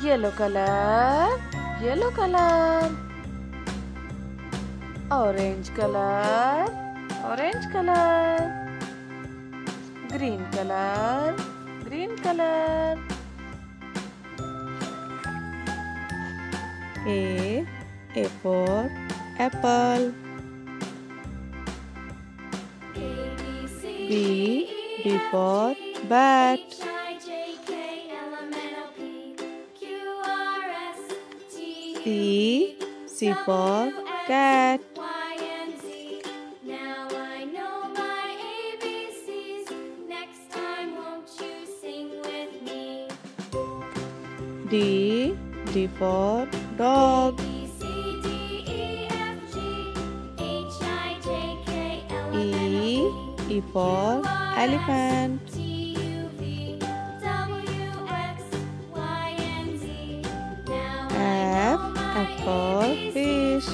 yellow color yellow color orange color orange color green color green color A A for apple B B for bat C C for cat? D D for dog B, C, D, E, F, G, H, I, J, K, L, M, N, E O, P, E for elephant fish.